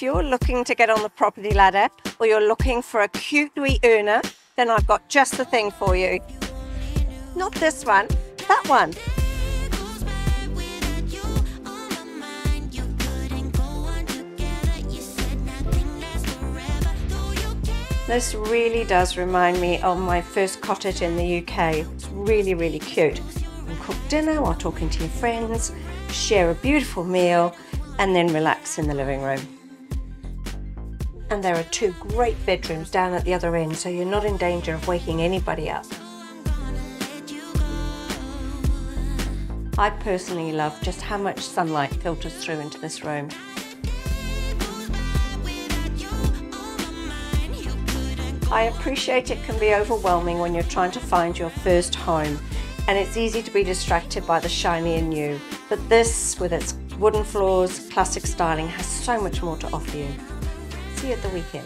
if you're looking to get on the property ladder or you're looking for a cute wee earner, then I've got just the thing for you. Not this one, that one. This really does remind me of my first cottage in the UK. It's really, really cute. You can cook dinner while talking to your friends, share a beautiful meal, and then relax in the living room. And there are two great bedrooms down at the other end, so you're not in danger of waking anybody up. I personally love just how much sunlight filters through into this room. I appreciate it can be overwhelming when you're trying to find your first home and it's easy to be distracted by the shiny and new. But this, with its wooden floors, classic styling, has so much more to offer you. See you at the weekend.